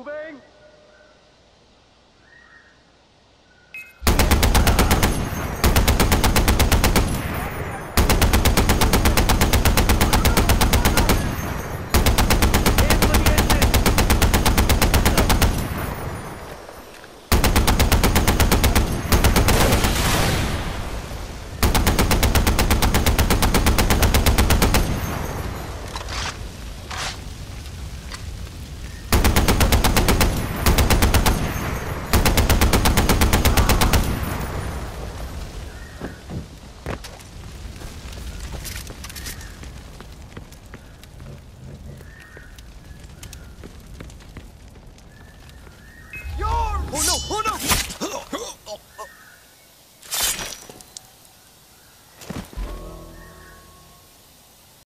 Moving!